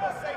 Christmas.